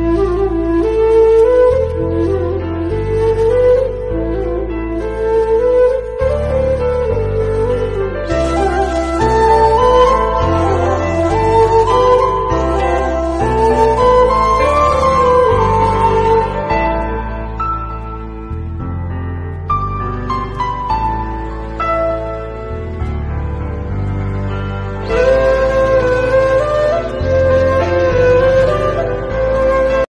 Mm-hmm.